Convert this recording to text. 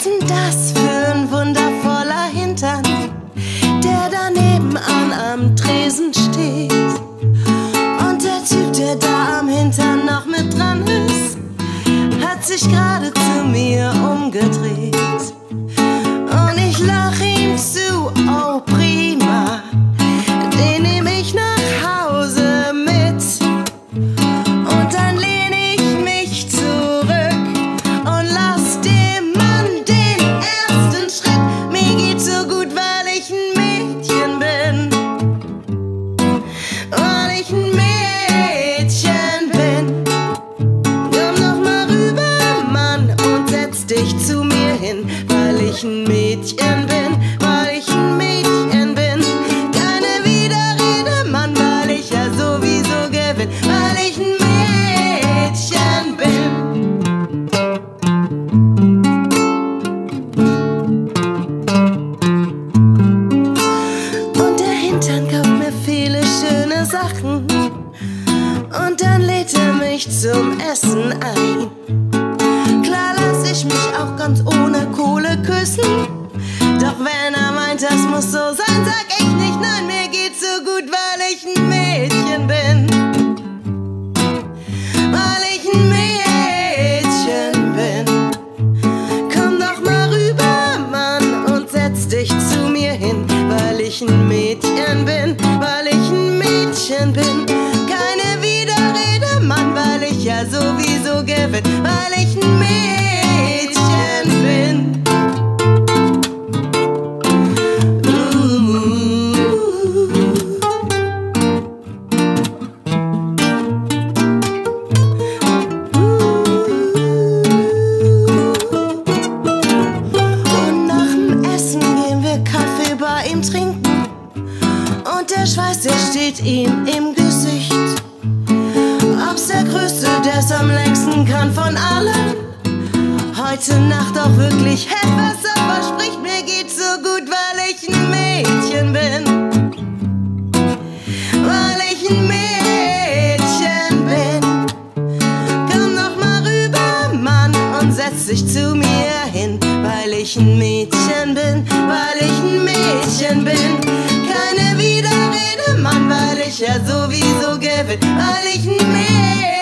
ist denn das für ein wundervoller Hintern, der daneben an am Tresen steht? Und der Typ, der da am Hintern noch mit dran ist, hat sich gerade zu mir umgedreht. Ich ein Mädchen bin, weil ich ein Mädchen bin. Keine Widerrede, Mann, weil ich ja sowieso gewinn, weil ich ein Mädchen bin. Und der Hintern kauft mir viele schöne Sachen. Und dann lädt er mich zum Essen ein. Klar lass ich mich auch ganz ohne muss so sein, sag ich nicht nein. Mir geht's so gut, weil ich ein Mädchen bin. Weil ich ein Mädchen bin. Komm doch mal rüber, Mann, und setz dich zu mir hin, weil ich ein Mädchen bin, weil ich ein Mädchen bin. Keine Widerrede, Mann, weil ich ja sowieso gewinn, weil ich ein der Schweiß, der steht ihm im Gesicht. Ob's der Größte, der's am längsten kann von allen. Heute Nacht auch wirklich etwas er verspricht. Mir geht's so gut, weil ich ein Mädchen bin. Weil ich ein Mädchen bin. Komm doch mal rüber, Mann, und setz dich zu mir hin, weil ich ein Mädchen bin, weil ich ein Mädchen bin. Keine weil ich ja sowieso gewinn, weil ich Mädchen